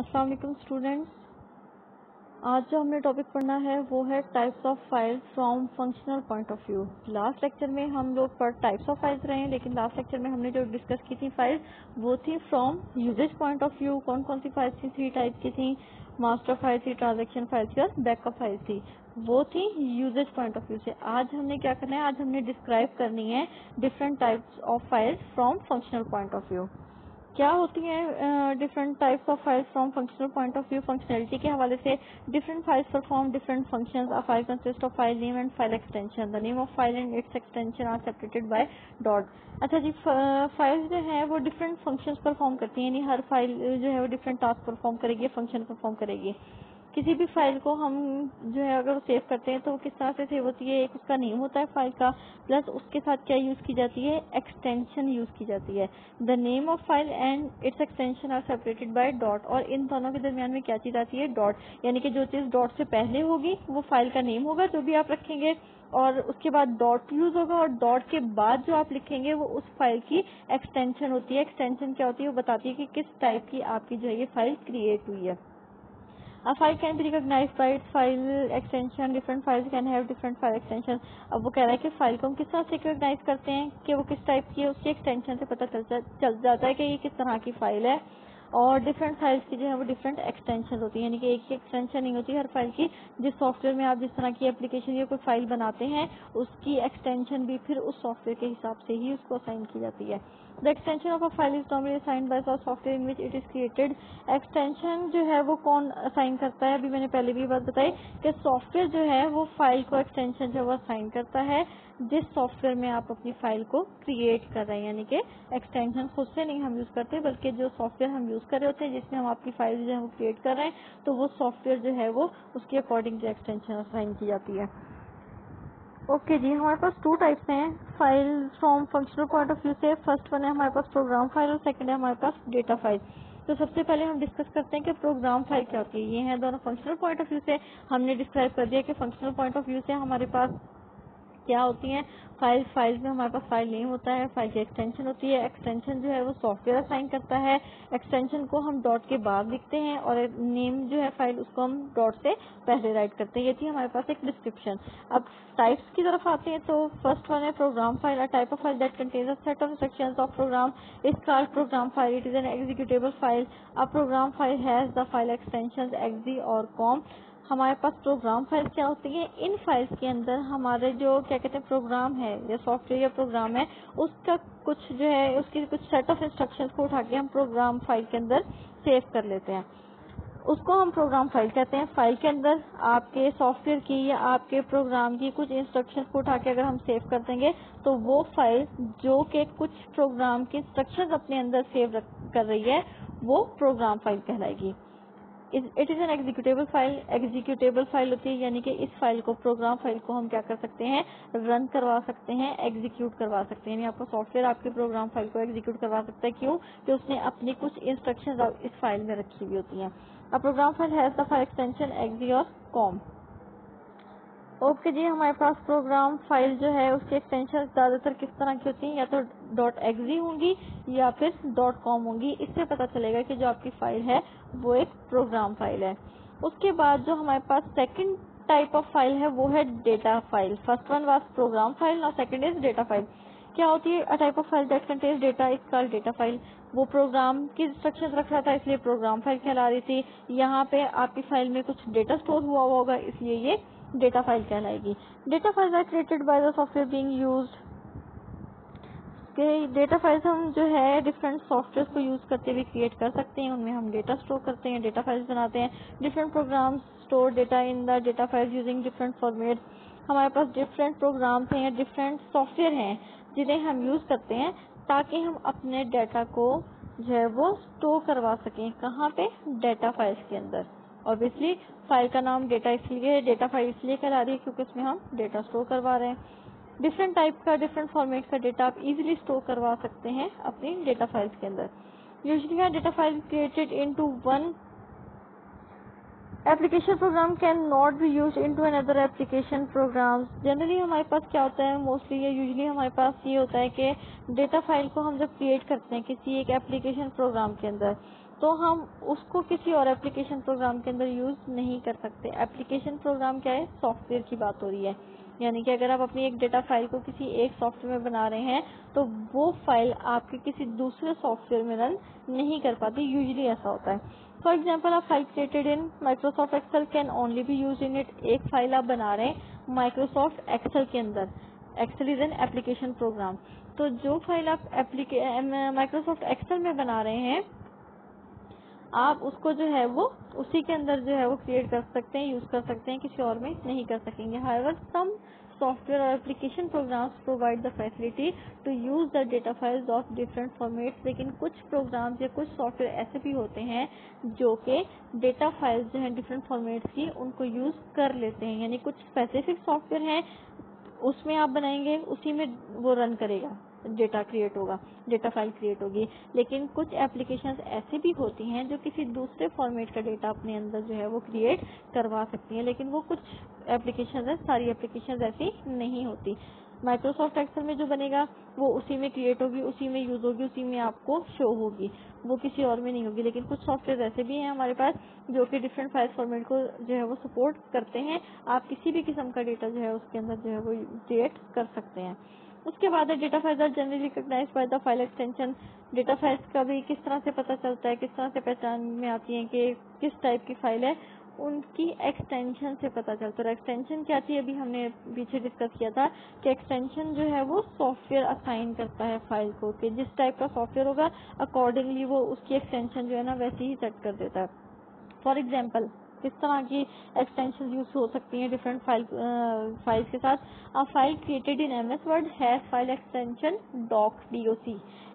अस्सलाम वालेकुम स्टूडेंट्स आज जो हमने टॉपिक पढ़ना है, वो है types of file from functional point of view last lecture में हम लोग पर टाइप्स ऑफ़ फाइल्स रहे हैं, लेकिन लास्ट लेक्चर में हमने जो डिस्कस की थी फ़ाइल वो थी from usage point of view कौन कौन सी फाइल्स थी? थ्री टाइप की थी. मास्टर फ़ाइल थी ट्रांजेक्शन फ़ाइल थी और बैकअप फ़ाइल थी. वो थी यूजेज पॉइंट ऑफ़ व्यू से. आज हमने क्या करना है? आज हमने डिस्क्राइब करनी है different types of files from functional point of view क्या होती है different types of files from functional point of view functionality के हवाले से different files perform different functions a file consist of file name and file extension the name of file and its extension are separated by dot अच्छा जी files जो है, वो different functions perform करती है, यानी हर फ़ाइल जो है, वो डिफरेंट टास्क परफॉर्म करेगी फ़ंक्शन परफॉर्म करेगी। किसी भी फ़ाइल को हम जो है अगर सेव करते हैं तो वो किस तरह से सेव होती है, एक उसका नेम होता है फ़ाइल का प्लस उसके साथ क्या यूज़ की जाती है? एक्सटेंशन यूज़ की जाती है। The name of file and its extension are separated by dot और इन दोनों के दरमियान में क्या चीज़ आती है? डॉट यानी कि जो चीज़ डॉट से पहले होगी, वो फ़ाइल का नेम होगा, जो भी आप रखेंगे, और उसके बाद डॉट यूज़ होगा और डॉट के बाद जो आप लिखेंगे, वो उस फ़ाइल की एक्सटेंशन होती है। एक्सटेंशन क्या होती है? वो बताती है कि किस टाइप की आपकी जो है ये फ़ाइल क्रिएट हुई है। A file can be recognized by its file extension. Different files can have different file extension. अब वो कह रहा है कि फ़ाइल को हम किस तरह से रिकोगनाइज करते हैं कि वो किस टाइप की है उसकी एक्सटेंशन से पता चल, जाता है कि ये किस तरह की फ़ाइल है और डिफरेंट फाइल्स की जो है वो डिफरेंट एक्सटेंशन होती है यानी कि एक ही एक्सटेंशन नहीं होती हर फ़ाइल की जिस सॉफ्टवेयर में आप जिस तरह की एप्लीकेशन या कोई फ़ाइल बनाते हैं उसकी एक्सटेंशन भी फिर उस सॉफ्टवेयर के हिसाब से ही उसको असाइन की जाती है the extension of a file is normally assigned by software in which it is created extension जो है वो कौन असाइन करता है? अभी मैंने पहले भी बात बताई कि सॉफ्टवेयर जो है वो फ़ाइल को एक्सटेंशन जो वो असाइन करता है। जिस सॉफ्टवेयर में आप अपनी फ़ाइल को क्रिएट कर रहे हैं, यानी कि एक्सटेंशन खुद से नहीं हम यूज़ करते, बल्कि जो सॉफ्टवेयर हम यूज़ कर रहे होते हैं, जिसमें हम आपकी फ़ाइल जो है वो क्रिएट कर रहे हैं तो वो सॉफ्टवेयर जो है वो उसके अकॉर्डिंग जो एक्सटेंशन असाइन की जाती है। ओके जी, हमारे पास टू टाइप्स हैं। File from functional point of view से फ़र्स्ट वन है हमारे पास प्रोग्राम फ़ाइल और सेकंड है हमारे पास डेटा फ़ाइल तो सबसे पहले हम डिस्कस करते हैं कि प्रोग्राम फ़ाइल क्या होती है। ये है दोनों फंक्शनल पॉइंट ऑफ़ व्यू से। हमने डिस्क्राइब कर दिया कि फंक्शनल पॉइंट ऑफ़ व्यू से हमारे पास क्या होती हैं? फ़ाइल फ़ाइल में हमारे पास फ़ाइल नेम होता है फ़ाइल की एक्सटेंशन होती है एक्सटेंशन जो है वो सॉफ्टवेयर असाइन करता है। एक्सटेंशन को हम डॉट के बाद लिखते हैं और नेम जो है फ़ाइल उसको हम डॉट से पहले राइट करते हैं। ये थी हमारे पास एक डिस्क्रिप्शन अब टाइप्स की तरफ़ आते हैं तो फ़र्स्ट वन है program file a type of file that contains a set of instructions of program is called program file it is an executable file a program file has the file extension exe और com हमारे पास program file क्या होती है? इन files के अंदर हमारे जो क्या कहते हैं प्रोग्राम है, या सॉफ्टवेयर या प्रोग्राम है, उसका कुछ जो है, उसकी कुछ सेट ऑफ़ इंस्ट्रक्शन को उठा के हम प्रोग्राम फ़ाइल के अंदर सेव कर लेते हैं। उसको हम प्रोग्राम फ़ाइल कहते हैं। फ़ाइल के अंदर आपके सॉफ्टवेयर की या आपके प्रोग्राम की कुछ इंस्ट्रक्शन को उठा के अगर हम सेव कर देंगे तो वो फ़ाइल जो के कुछ प्रोग्राम की इंस्ट्रक्शन अपने अंदर सेव कर रही है, वो प्रोग्राम फ़ाइल कहलाएगी। It is an executable file executable file होती है, यानी कि इस फ़ाइल को प्रोग्राम फ़ाइल को हम क्या कर सकते हैं? रन करवा सकते हैं एग्जीक्यूट करवा सकते हैं। यानी आपका सॉफ्टवेयर आपके प्रोग्राम फ़ाइल को एग्जीक्यूट करवा सकता है। क्यों? कि उसने अपनी कुछ इंस्ट्रक्शन इस फ़ाइल में रखी हुई होती हैं। अब program file the file extension exe और कॉम ओके जी, हमारे पास प्रोग्राम फ़ाइल जो है, उसकी एक्सटेंशन ज़्यादातर किस तरह की होती है? या तो डॉट एक्जी होंगी, या फिर डॉट कॉम होंगी। इससे पता चलेगा कि जो आपकी फ़ाइल है, वो एक प्रोग्राम फ़ाइल है। उसके बाद जो हमारे पास सेकंड टाइप ऑफ़ फ़ाइल है, वो है data file first one was program file और सेकंड इज़ डेटा फ़ाइल क्या होती है type of file that contains data is called data file वो प्रोग्राम की इंस्ट्रक्शन रख रहा था, इसलिए प्रोग्राम फ़ाइल कहला रही थी। यहाँ पे आपकी फ़ाइल में कुछ डेटा स्टोर हुआ होगा, इसलिए ये डेटा फ़ाइल कहलाएगी। Data files are created by the software being used के डेटा फाइल्स हम जो है डिफरेंट सॉफ्टवेयर को यूज़ करते हुए क्रिएट कर सकते हैं। उनमें हम डेटा स्टोर करते हैं डेटा फाइल्स बनाते हैं। Different program store data in the data files using different format हमारे पास डिफरेंट प्रोग्राम्स हैं डिफरेंट सॉफ्टवेयर हैं, जिन्हें हम यूज़ करते हैं, ताकि हम अपने डाटा को जो है, वो स्टोर करवा सकें कहाँ पे? डाटा फाइल्स के अंदर। ऑब्वियसली फ़ाइल का नाम डेटा इसलिए डेटा फ़ाइल इसलिए कहला रही है क्योंकि उसमें हम डेटा स्टोर करवा रहे हैं। डिफरेंट टाइप का डिफरेंट फॉर्मेट का डेटा आप इजीली स्टोर करवा सकते हैं अपनी डेटा फाइल्स के अंदर। Usually data file created into one application program can not be use into another application program generally हमारे पास क्या होता है? मोस्टली या हमारे पास ये होता है कि डेटा फ़ाइल को हम जब क्रिएट करते हैं किसी एक एप्लीकेशन प्रोग्राम के अंदर तो हम उसको किसी और एप्लीकेशन प्रोग्राम के अंदर यूज़ नहीं कर सकते। एप्लीकेशन प्रोग्राम क्या है? सॉफ्टवेयर की बात हो रही है। यानी कि अगर आप अपनी एक डेटा फ़ाइल को किसी एक सॉफ्टवेयर में बना रहे हैं तो वो फ़ाइल आपके किसी दूसरे सॉफ्टवेयर में रन नहीं कर पाती। यूजली ऐसा होता है। फॉर एग्ज़ाम्पल आप file created in Microsoft Excel can only be use in it एक फ़ाइल आप बना रहे हैं माइक्रोसॉफ्ट एक्सेल के अंदर। Excel is an application program तो जो फ़ाइल आप माइक्रोसॉफ्ट एक्सेल में बना रहे हैं आप उसको जो है वो उसी के अंदर जो है वो क्रिएट कर सकते हैं यूज़ कर सकते हैं, किसी और में नहीं कर सकेंगे। हाउएवर सम सॉफ्टवेयर और application programs provide the facility to use the data files of different formats लेकिन कुछ प्रोग्राम्स या कुछ सॉफ्टवेयर ऐसे भी होते हैं जो कि डेटा फाइल्स जो है डिफरेंट फॉर्मेट्स की, उनको यूज़ कर लेते हैं। यानी कुछ स्पेसिफिक सॉफ्टवेयर हैं, उसमें आप बनाएँगे, उसी में वो रन करेगा। डेटा क्रिएट होगा डेटा फ़ाइल क्रिएट होगी। लेकिन कुछ एप्लीकेशंस ऐसे भी होती हैं जो किसी दूसरे फॉर्मेट का डेटा अपने अंदर जो है वो क्रिएट करवा सकती हैं, लेकिन वो कुछ एप्लीकेशन है, सारी एप्लीकेशन ऐसी नहीं होती। माइक्रोसॉफ्ट एक्सेल में जो बनेगा, वो उसी में क्रिएट होगी, उसी में यूज़ होगी, उसी में आपको शो होगी। वो किसी और में नहीं होगी, लेकिन कुछ सॉफ्टवेयर ऐसे भी हैं हमारे पास जो कि डिफरेंट फ़ाइल फॉर्मेट को जो है वो सपोर्ट करते हैं। आप किसी भी किस्म का डेटा जो है उसके अंदर जो है वो क्रिएट कर सकते हैं। उसके बाद है data files are generally recognize by the file extension data files का भी किस तरह से पता चलता है, किस तरह से पहचान में आती है, कि किस टाइप की फ़ाइल है, उनकी एक्सटेंशन से पता चलता है। एक्सटेंशन क्या थी, अभी हमने पीछे डिस्कस किया था कि एक्सटेंशन जो है वो सॉफ्टवेयर असाइन करता है फ़ाइल को, कि जिस टाइप का सॉफ्टवेयर होगा अकॉर्डिंगली वो उसकी एक्सटेंशन जो है ना, वैसे ही सेट कर देता है। फॉर एग्ज़ाम्पल किस तरह की एक्सटेंशन यूज़ हो सकती हैं डिफरेंट फ़ाइल फाइल्स के साथ? A file created in M S word has file extension doc D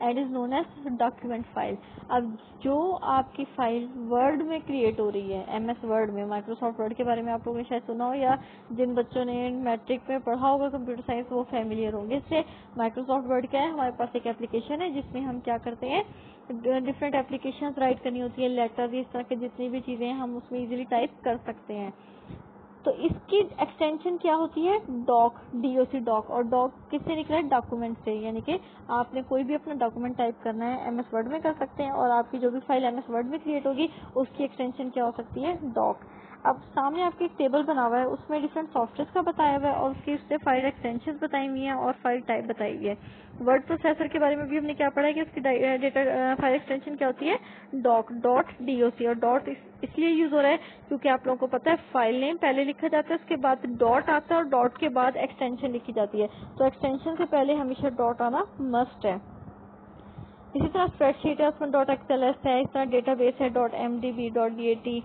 and is known as document file अब जो आपकी फ़ाइल वर्ड में क्रिएट हो रही है एम एस वर्ड में माइक्रोसॉफ्ट वर्ड के बारे में आप लोगों ने शायद सुना हो या जिन बच्चों ने मैट्रिक में पढ़ा होगा कंप्यूटर साइंस वो फेमिलियर होंगे। इससे माइक्रोसॉफ्ट वर्ड क्या है? हमारे पास एक एप्लीकेशन है जिसमें हम क्या करते हैं? डिफरेंट एप्लीकेशन राइट करनी होती है लेटर इस तरह की जितनी भी चीज़ें हैं, हम उसमें इजीली टाइप कर सकते हैं। तो इसकी एक्सटेंशन क्या होती है? डॉक डीओसी डॉक और डॉक किससे निकला है? डॉक्यूमेंट से, यानी कि आपने कोई भी अपना डॉक्यूमेंट टाइप करना है एमएस वर्ड में कर सकते हैं, और आपकी जो भी फ़ाइल एमएस वर्ड में क्रिएट होगी, उसकी एक्सटेंशन क्या हो सकती है? डॉक अब सामने आपके एक टेबल बना हुआ है, उसमें डिफरेंट सॉफ्टवेयर का बताया हुआ है और उसकी उससे फ़ाइल एक्सटेंशन बताई हुई है और फ़ाइल टाइप बताई हुई है। वर्ड प्रोसेसर के बारे में भी हमने क्या पढ़ा है कि उसकी डेटा फ़ाइल एक्सटेंशन क्या होती है? डॉक डॉट डीओसी और डॉट इसलिए यूज़ हो रहा है क्योंकि आप लोगों को पता है फ़ाइल नेम पहले लिखा जाता है, उसके बाद डॉट आता है और डॉट के बाद एक्सटेंशन लिखी जाती है। तो एक्सटेंशन से पहले हमेशा डॉट आना मस्ट है। इसी तरह स्प्रेडशीट है, उसमें डॉट एक्सएल है, इस तरह डेटाबेस है dot M D B dot D A T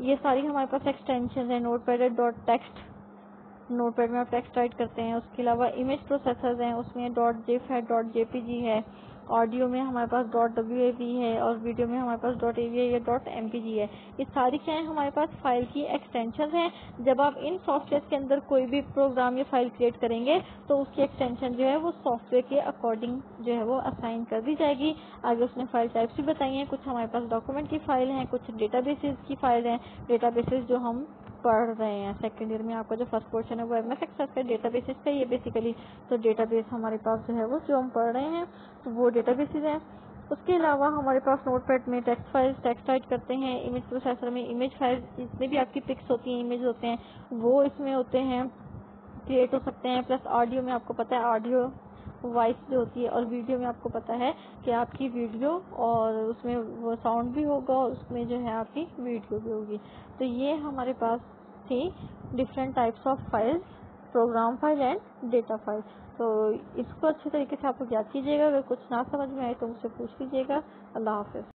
ये सारी हमारे पास एक्सटेंशन है नोटपैड डॉट टेक्स्ट नोटपैड में आप टेक्स्ट राइट करते हैं, उसके अलावा इमेज प्रोसेसर हैं, उसमें डॉट जिफ है डॉट जेपीजी है. ऑडियो में हमारे पास डॉट वी है और वीडियो में हमारे पास डॉट है या डॉट जी है। ये सारी क्या है हमारे पास फ़ाइल की एक्सटेंशन है। जब आप इन सॉफ्टवेयर के अंदर कोई भी प्रोग्राम या फ़ाइल क्रिएट करेंगे तो उसकी एक्सटेंशन जो है वो सॉफ्टवेयर के अकॉर्डिंग जो है वो असाइन कर दी जाएगी। आगे उसने फ़ाइल टाइप्स भी बताई हैं। कुछ हमारे पास डॉक्यूमेंट की फ़ाइल हैं, कुछ डेटाबेसेस की फ़ाइल हैं। डेटाबेसेस जो हम पढ़ रहे हैं सेकेंड ईयर में आपका जो फ़र्स्ट पोर्शन है वो एम एस एक्सेस का डेटाबेसेस का ही है बेसिकली तो डेटाबेस हमारे पास जो है वो जो हम पढ़ रहे हैं तो वो डेटा बेसिस हैं। उसके अलावा हमारे पास नोटपैड में टेक्स्ट फाइल्स टेक्स्ट राइट करते हैं इमेज प्रोसेसर में इमेज फाइल्स जितने भी आपकी पिक्स होती हैं इमेज होते हैं। वो इसमें होते हैं क्रिएट हो सकते हैं प्लस ऑडियो में आपको पता है ऑडियो वॉइस जो होती है और वीडियो में आपको पता है कि आपकी वीडियो और उसमें वो साउंड भी होगा और उसमें जो है आपकी वीडियो भी होगी। तो ये हमारे पास थी different types of files program file and data file तो इसको अच्छे तरीके से आप याद कीजिएगा। अगर कुछ ना समझ में आए तो मुझसे पूछ लीजिएगा। अल्लाह हाफिज़।